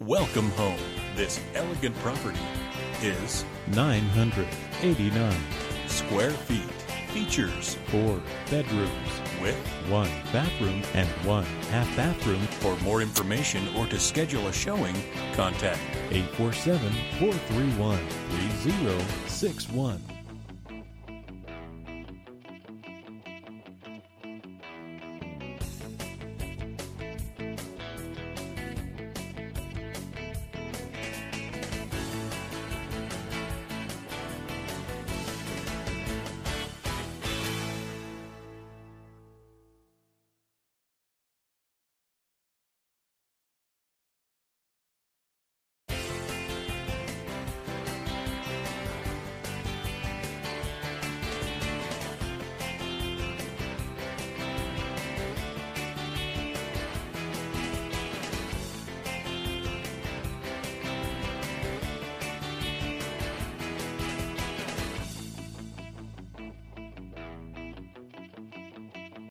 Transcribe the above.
Welcome home. This elegant property is 989 square feet. Features four bedrooms with one bathroom and one half bathroom for more information or to schedule a showing, contact 847 431 3061